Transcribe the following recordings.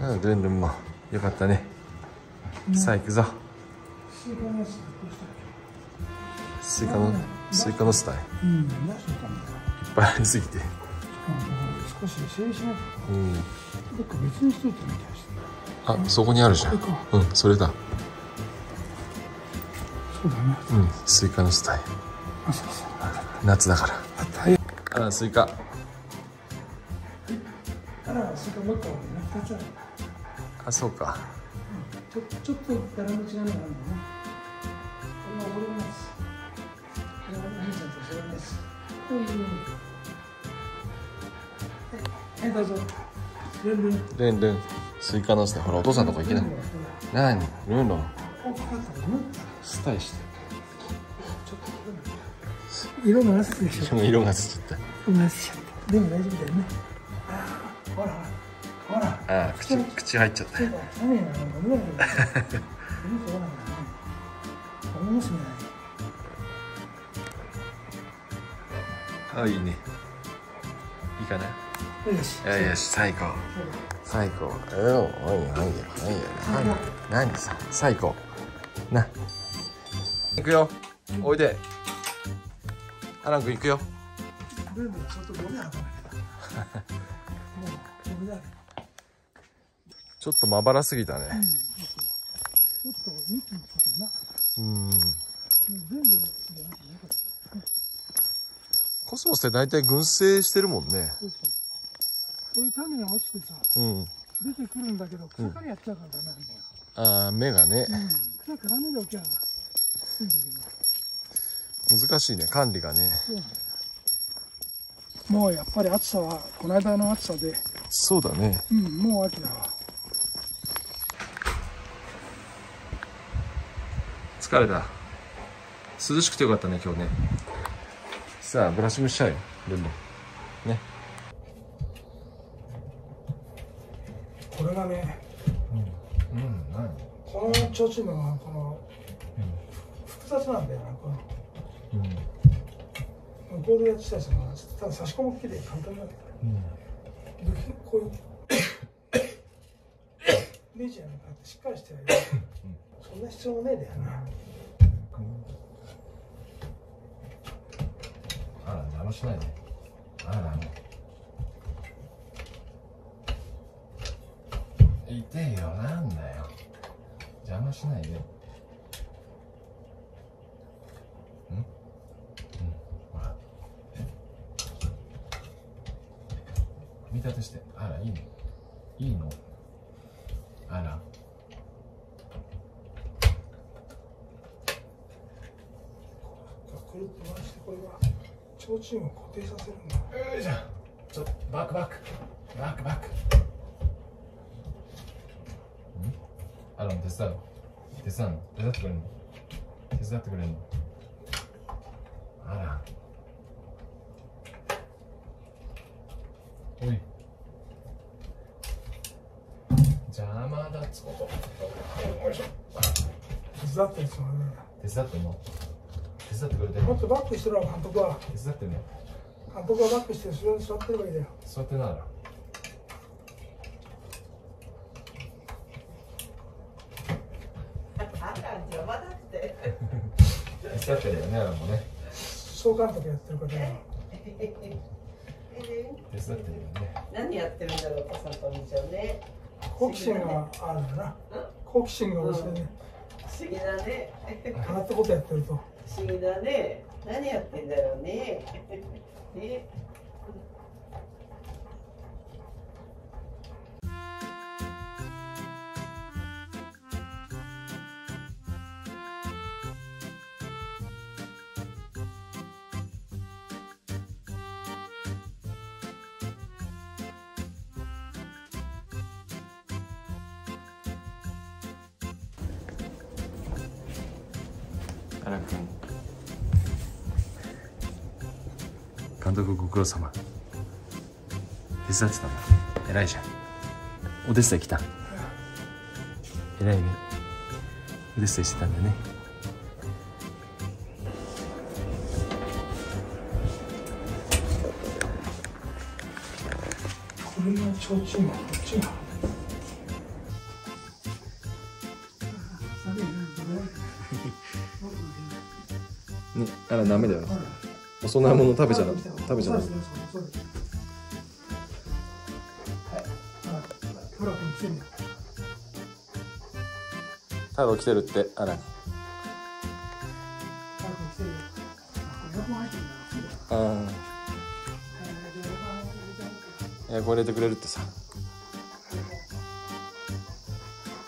うんルンルンもよかったね。さあ行くぞ。スイカのスイカのスタイけうん何しようかないっぱいありすぎてうん少し整理しないと。うん。どっか別にしといてみたあそこにあるじゃん。う。んそれだ。そうだねうんスイカのスタイ夏だから。あらスイカ。あらスイカもう一個あるね二つあるあそうか。ちょちょっと柄の違うのがあるんだねこれは俺のやつこれは兄ちゃんとそれのやつういはいどうぞルンルン。ルンルンスイカのスタイほらお父さんのとこ行けな。いなにルンルンスタイして。色が色がついちゃっちゃったでも大丈夫だよね。ほらほらほら。たあ口口。入っちゃった。あいいね。いいかな？よし。よし最高。最高。うんおいおいおいおい。何さ最高。な。行くよ。おいで。アラン君行くよ。ちょっとゴミ運ばなきゃ もうちょっとまばらすぎたね。うん。コスモスって大体群生してるもんね。こういう種が落ちてさうん。出てくるんだけど草からやっちゃうからダメあー芽がね。うん、草絡めでおきゃいいんだけど。難しいね管理がね。もうやっぱり暑さはこの間の暑さで。そうだね。うんもう秋だわ疲れた。涼しくてよかったね今日ね。さあブラッシングしちゃうよルンルンね。これがねうん。何？この提灯のこの、複雑なんだよなこの。うん。向こうでやってたやつがただ差し込む機で簡単なんだようん。でこういうネジやなんかってしっかりしてやる。そんな必要もねえだよなあら邪魔しないで。あらね痛いてよなんだよ。邪魔しないで。うん？うん。ほら。見立てして。あらいいのいいの。あら。くるっと回してこれが提灯を固定させるんだよいしょちょバックバックバックバックあら手伝う手伝うの手伝ってくれるの手伝ってくれるのあらおい邪魔だっつことよいしょ手伝ったやつがね手伝ってんの手伝ってくれてるもっとバックしてるわ監督は手伝ってんの監督はバックして後ろに座ってればいいだよ。座ってなあら邪魔だって。手伝ってるよねあらもね。総監督やってる方が手伝ってるよね。何やってるんだろう、お父さんとお兄ちゃんね。好奇心があるんだな好奇心が旺盛でね不思議だね。変わったことやってると不思議だね。何やってんだろうね。ね。あらくん監督ご苦労様手伝ってたんだ偉いじゃんお手伝い来た偉いねお手伝いしてたんだねこれが提灯がこっちがねあらダメだよ。お供え物食べちゃ食べちゃダメ。そう太郎来てるってあらああはい。じゃあエアコン入れてーエアコン入れてくれるってさ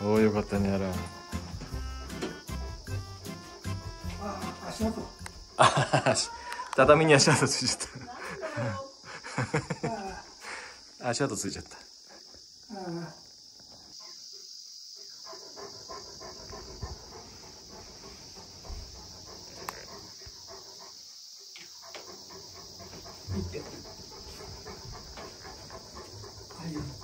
おおよかったねあら あ畳に足跡ついちゃった。足跡ついちゃった。はい